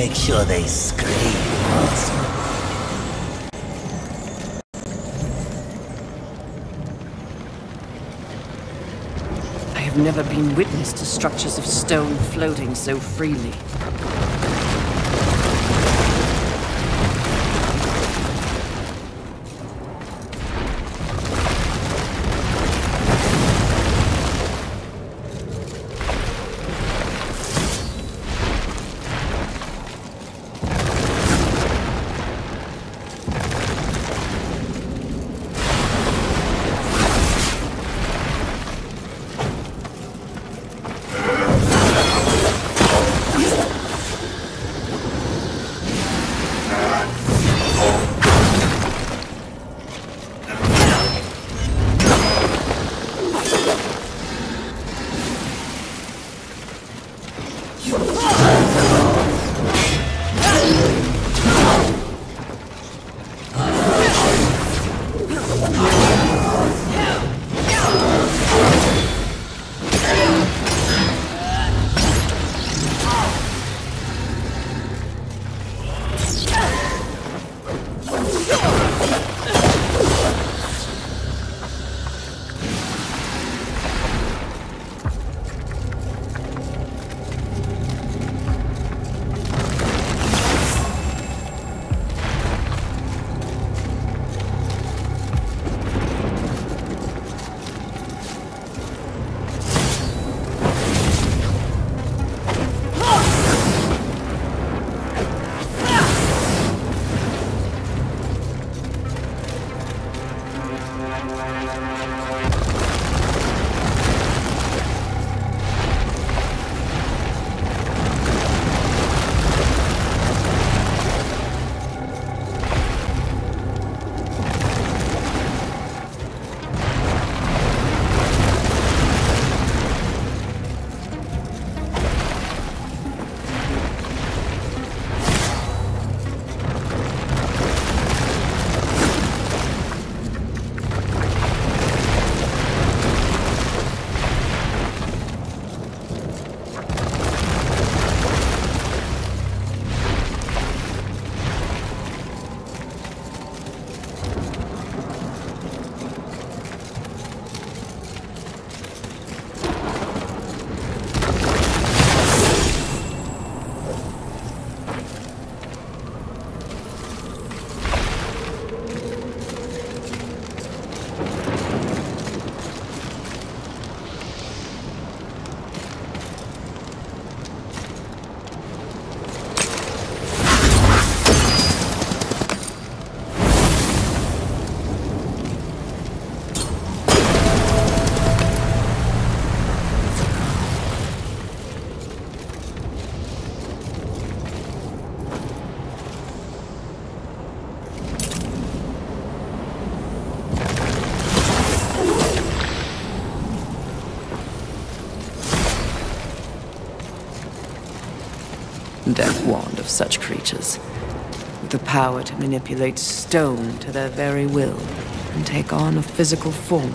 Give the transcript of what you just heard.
make sure they scream. I have never been witness to structures of stone floating so freely. Death wand of such creatures. With the power to manipulate stone to their very will and take on a physical form.